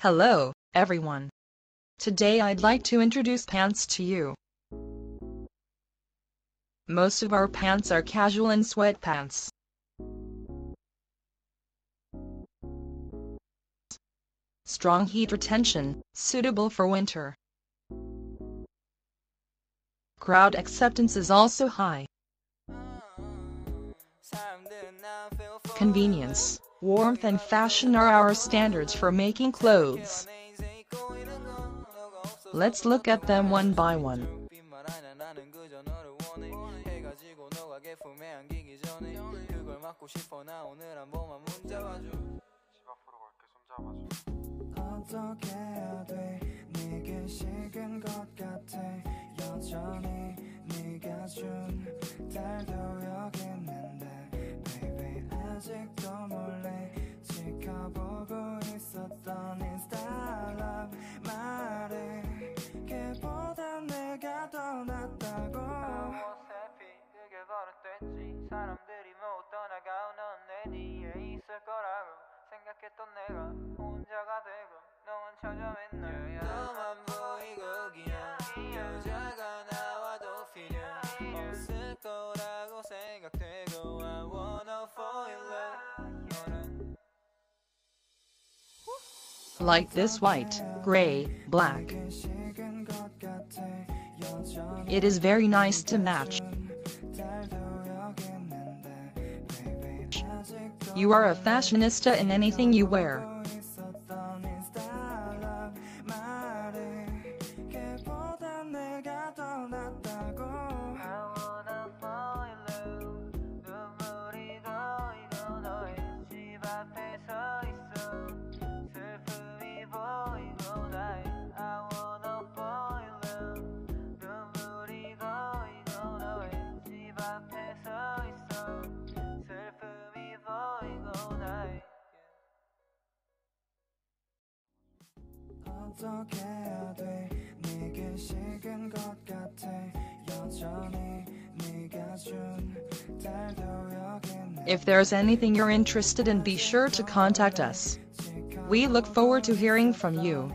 Hello, everyone. Today I'd like to introduce pants to you. Most of our pants are casual and sweatpants. Strong heat retention, suitable for winter. Crowd acceptance is also high. Convenience, warmth and fashion are our standards for making clothes. Let's look at them one by one. 있을 거라고 생각했던 내가 혼자가 되고 너만 찾아 맨날 너만 보이고 그냥 여자가 나와도 필요 없을 거라고 생각되고 I wanna fall in love 너는 Like this white, gray, black. 식은 것 같아 여전히 It is very nice to match. You are a fashionista in anything you wear. 어떻게 해야 돼 네게 식은 것 같아 여전히 네가 준 달도 여기 있는데 If there's anything you're interested in, be sure to contact us. We look forward to hearing from you.